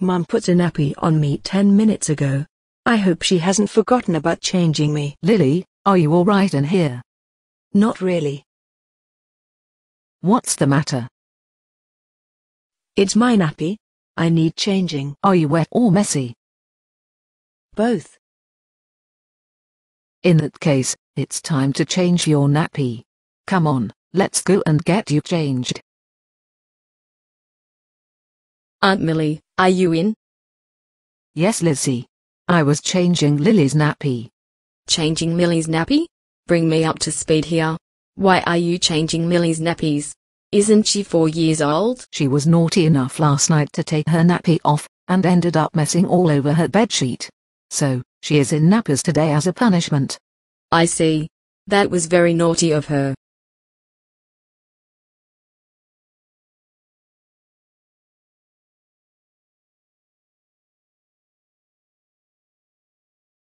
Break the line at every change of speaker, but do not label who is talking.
Mum put a nappy on me 10 minutes ago. I hope she hasn't forgotten about changing me.
Lily, are you alright in here?
Not really.
What's the matter?
It's my nappy. I need changing.
Are you wet or messy?
Both.
In that case, it's time to change your nappy. Come on, let's go and get you changed.
Aunt Millie, are you in?
Yes, Lizzie. I was changing Lily's nappy.
Changing Millie's nappy? Bring me up to speed here. Why are you changing Millie's nappies? Isn't she four years old?
She was naughty enough last night to take her nappy off, and ended up messing all over her bedsheet. So, she is in nappies today as a punishment.
I see. That was very naughty of her.